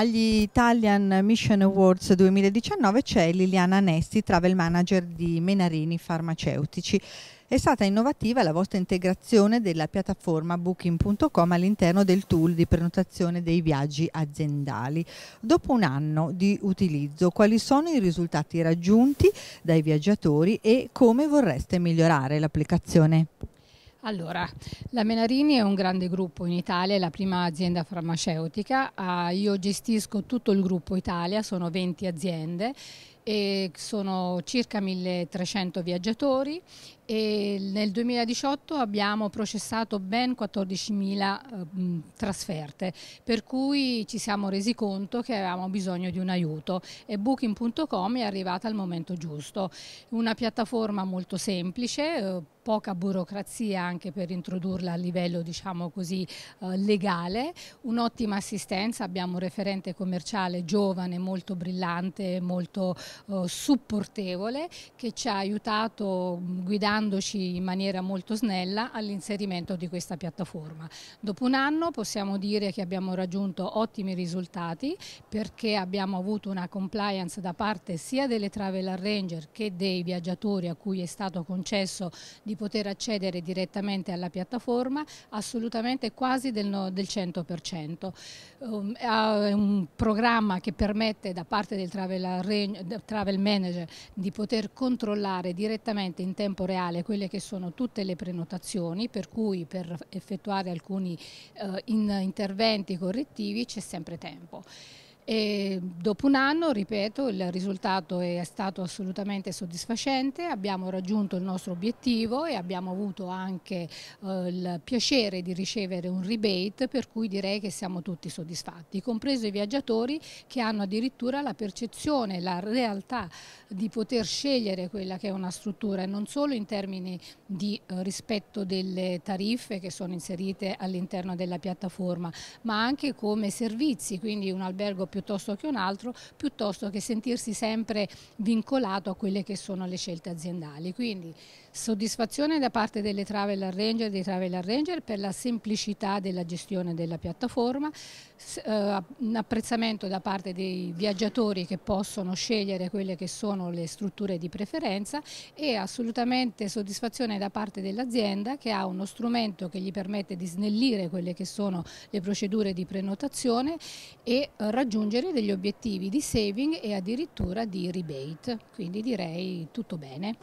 Agli Italian Mission Awards 2019 c'è Liliana Nesti, travel manager di Menarini Farmaceutici. È stata innovativa la vostra integrazione della piattaforma booking.com all'interno del tool di prenotazione dei viaggi aziendali. Dopo un anno di utilizzo, quali sono i risultati raggiunti dai viaggiatori e come vorreste migliorare l'applicazione? Allora, la Menarini è un grande gruppo in Italia, è la prima azienda farmaceutica, uh, io gestisco tutto il gruppo Italia, sono 20 aziende e sono circa 1300 viaggiatori e nel 2018 abbiamo processato ben 14.000 eh, trasferte, per cui ci siamo resi conto che avevamo bisogno di un aiuto e Booking.com è arrivata al momento giusto. Una piattaforma molto semplice, eh, poca burocrazia anche per introdurla a livello diciamo così eh, legale, un'ottima assistenza, abbiamo un referente commerciale giovane, molto brillante, molto eh, supportevole che ci ha aiutato guidando guidandoci in maniera molto snella all'inserimento di questa piattaforma. Dopo un anno possiamo dire che abbiamo raggiunto ottimi risultati perché abbiamo avuto una compliance da parte sia delle travel arranger che dei viaggiatori a cui è stato concesso di poter accedere direttamente alla piattaforma assolutamente quasi del, no, del 100%. Um, è un programma che permette da parte del travel, arranger, travel manager di poter controllare direttamente in tempo reale quelle che sono tutte le prenotazioni, per cui per effettuare alcuni eh, in interventi correttivi c'è sempre tempo. E dopo un anno, ripeto, il risultato è stato assolutamente soddisfacente, abbiamo raggiunto il nostro obiettivo e abbiamo avuto anche eh, il piacere di ricevere un rebate per cui direi che siamo tutti soddisfatti, compreso i viaggiatori che hanno addirittura la percezione, la realtà di poter scegliere quella che è una struttura e non solo in termini di eh, rispetto delle tariffe che sono inserite all'interno della piattaforma, ma anche come servizi, quindi un albergo piuttosto che un altro, piuttosto che sentirsi sempre vincolato a quelle che sono le scelte aziendali. Quindi soddisfazione da parte delle travel arranger dei travel arranger per la semplicità della gestione della piattaforma, eh, un apprezzamento da parte dei viaggiatori che possono scegliere quelle che sono le strutture di preferenza e assolutamente soddisfazione da parte dell'azienda che ha uno strumento che gli permette di snellire quelle che sono le procedure di prenotazione e eh, raggiungere degli obiettivi di saving e addirittura di rebate, quindi direi tutto bene.